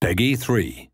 Peggy 3.